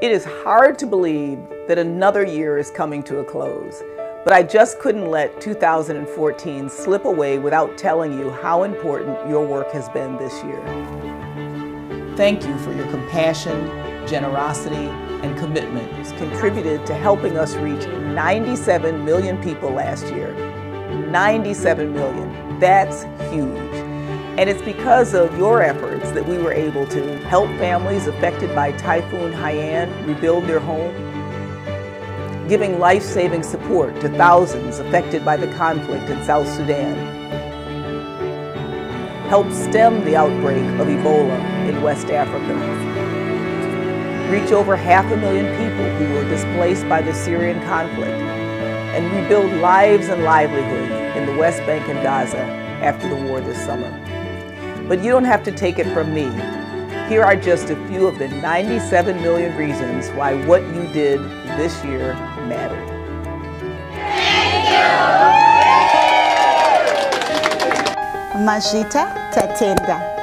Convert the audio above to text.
It is hard to believe that another year is coming to a close, but I just couldn't let 2014 slip away without telling you how important your work has been this year. Thank you for your compassion, generosity, and commitment. It's contributed to helping us reach 97 million people last year. 97 million. That's huge. And it's because of your efforts that we were able to help families affected by Typhoon Haiyan rebuild their home, giving life-saving support to thousands affected by the conflict in South Sudan, help stem the outbreak of Ebola in West Africa, reach over half a million people who were displaced by the Syrian conflict, and rebuild lives and livelihoods in the West Bank and Gaza after the war this summer. But you don't have to take it from me. Here are just a few of the 97 million reasons why what you did this year mattered. Majita Tatenda.